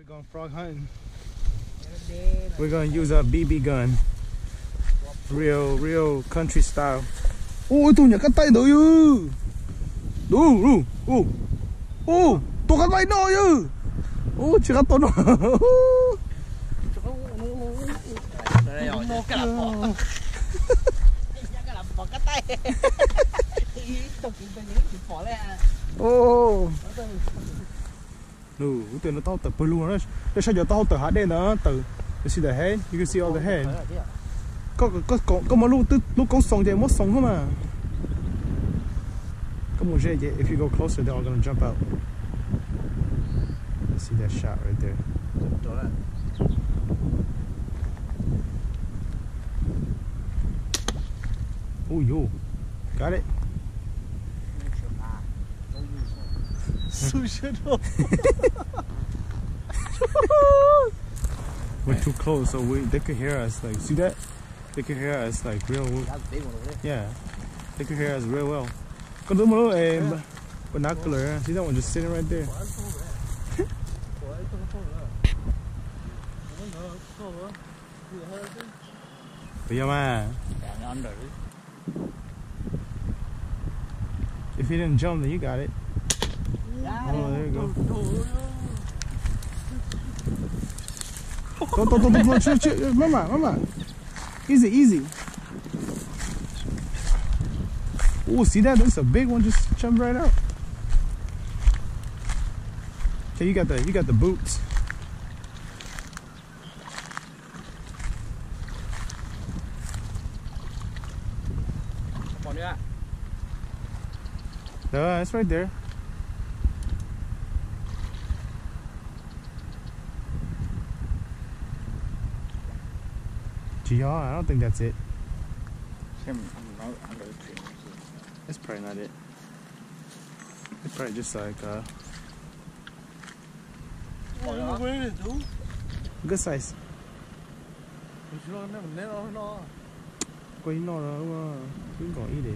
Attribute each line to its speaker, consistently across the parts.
Speaker 1: We're going frog hunting. We're gonna use a BB gun. Real, real country style. Oh, tôi nhặt cái tay đâu ư. Đủ, đủ, ô. Ô, tôi cái tay nó ư. Ô, chỉ cái No, tôi nó tao tập luôn đó. Để sao giờ tao hạt từ. You see the head? You can see all the head. có có có có mà lúc tức lúc có song thì mất song không if you go closer they're all gonna jump out see that shot right there oh yo got it We're too close, so we they could hear us. Like, see that? They could hear us like real.
Speaker 2: That's big one over there.
Speaker 1: Yeah, they could hear us real well. Con đứa một a binocular. See that one just sitting right there. But yeah, man.
Speaker 2: Yeah, nó under.
Speaker 1: If he didn't jump, then you got it. Oh, there you go. Go, go, go, go, chill, chill. Mama, mama. Easy, easy. Oh, see that? That's a big one. Just jumped right out. Okay, you got the you got the boots. No, it's right there. GR, I don't think that's it.
Speaker 2: Xem nó under tree.
Speaker 1: That's probably not it. It's probably just like uh,
Speaker 2: Còn nữa.
Speaker 1: good size. Quay nó đó mà cũng còn ý để.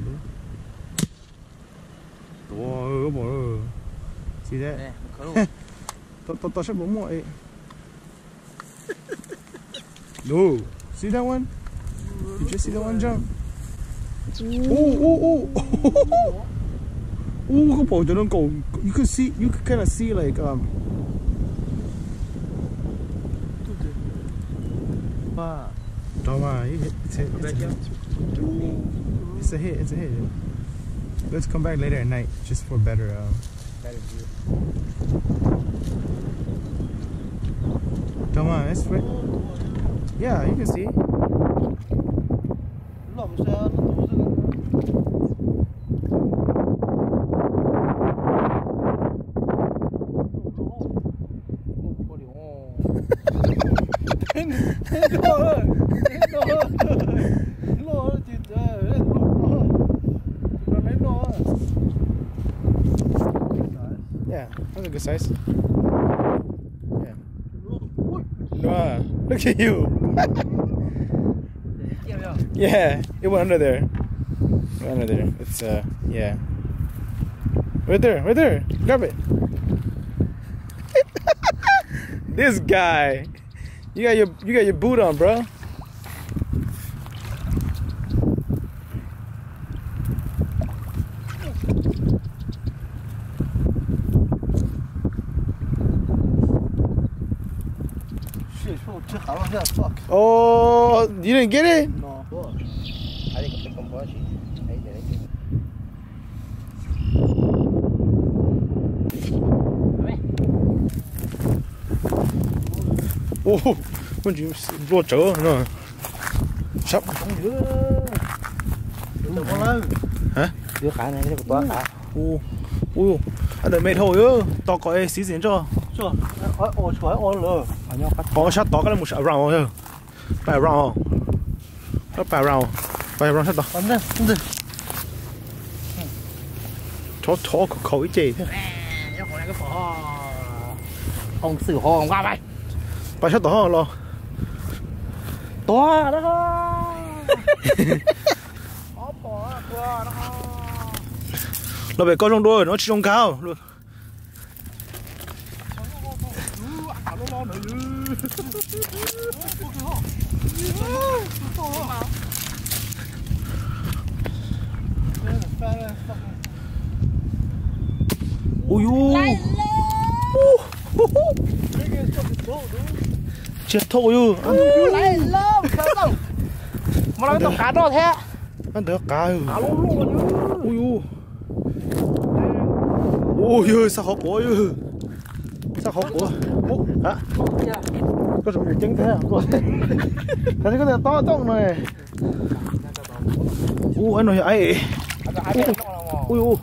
Speaker 1: No, see that one? Did You see that one jump? Oh, oh, oh. Oh, cái bộ cho nó cầu. You could see, you could kind of see like um.
Speaker 2: Wow.
Speaker 1: Don't mind, you hit, it's, hit, it's, a hit. it's a hit. It's a hit. Let's come back later at night just for better. Um,
Speaker 2: Better view.
Speaker 1: come on, it's right. Yeah, you can see.
Speaker 2: Lỏng xe nó tủ ra.
Speaker 1: Yeah, that's a good size. Yeah. Noah, look at you. Yeah, it went under there. Went under there. It's uh, yeah. Right there, right there. Grab it. this guy. You got your you got your boot on, bro. Oh, you didn't get it?
Speaker 2: No. I didn't pick them bushy.
Speaker 1: Ô, con chịu vô trở rồi. Sắp
Speaker 2: không nữa. Được con lên.
Speaker 1: Hả?
Speaker 2: Đưa khả này cái toán khả.
Speaker 1: Ô. Ô. Anh đợi mẹ thôi ư. To có xí gì cho.
Speaker 2: Cho. Ôi, ôi, ôi, ôi
Speaker 1: có sát to cái là một sợ rau thôi. Phải rau nó phải rau phải rau sát to.
Speaker 2: Không được không được
Speaker 1: chó chó
Speaker 2: có khẩu chế thế. Ông sử hồ ông qua bay
Speaker 1: bay sát to lo?
Speaker 2: To đó.
Speaker 1: Nó phải coi trong đôi nó trông cao. Luôn ui ui. Chết thôi ư
Speaker 2: lấy không? Mà nó tao cá đó thế.
Speaker 1: Ăn được cá ư
Speaker 2: cá luôn luôn
Speaker 1: ui ui. Ui ui sao khó quá ư 得好股，啊，嗰種魚整體啊，嗰，但係嗰度多動咧，烏喺度哎，烏烏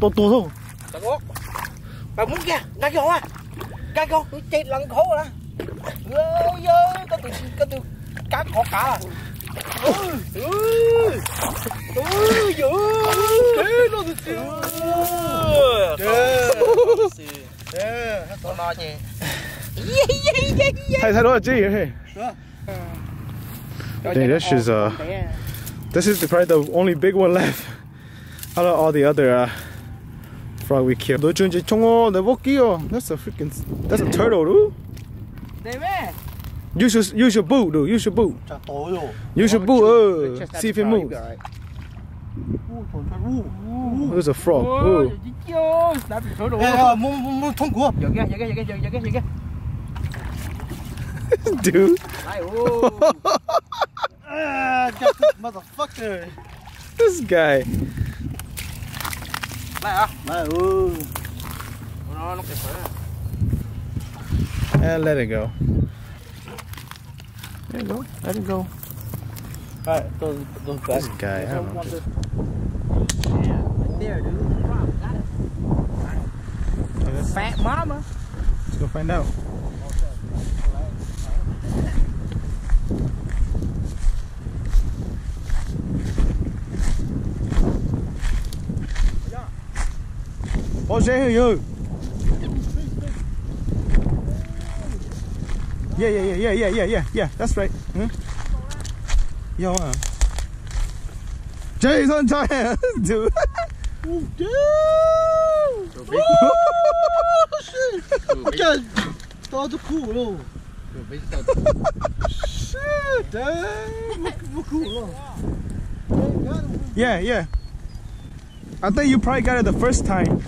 Speaker 1: 多多動，
Speaker 2: 得我，白 mũi kia, đang kia hoa, đang kia, tôi chết lần khổ rồi, ơi yo, cái từ cái từ cá khó cá, ơi, ơi, ừ, ừ, nó được chưa? ui ui nó từ từ con nói gì
Speaker 1: thay thay đổi gì hey Hey, this is uh, this is probably the only big one left out of all the other uh, frog we killed. 너 지금 이제 총어 내볼게요. That's a freaking, that's a turtle, dude.
Speaker 2: đây mẹ
Speaker 1: Use your, use your boot, dude. Use your boot.
Speaker 2: chả tối rồi
Speaker 1: Use your boot. Uh, see if it moves. There's a frog. Ooh.
Speaker 2: đã bị thổi đủ
Speaker 3: 야, 뭐, 뭐, 뭐, 통 구워.
Speaker 2: giờ kia giờ kia giờ kia giờ kia giờ kia
Speaker 1: Dude,
Speaker 2: lại ô
Speaker 3: 아, got motherfucker.
Speaker 1: this guy.
Speaker 2: lại à
Speaker 3: 아, 우.
Speaker 2: nó nó kẹt phải
Speaker 1: And let it go. There you go. Let it go.
Speaker 3: Alright, those, those guys.
Speaker 1: This guy, I don't know.
Speaker 2: Yeah, right there, dude. Got it. Fat mama.
Speaker 1: Let's go find out. What's that? Yeah, yeah, yeah, yeah, yeah, yeah, yeah, yeah, that's right. Mm -hmm. Yo, uh, Jason Giant, dude.
Speaker 3: Ooh, dude. So big. Oh, shit. Okay. 나도 cool. shit, damn. cool.
Speaker 1: Yeah, yeah. I think you probably got it the first time.